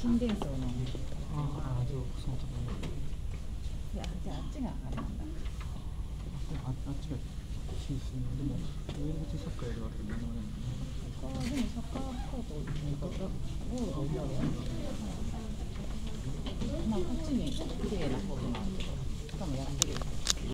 心電装のああじゃあそのとこいやじゃああっちがあれなんだああっちが小さでも上口サッカーやるわけでもないもんね他はでもサッカーコートにゴールがまあこっちに。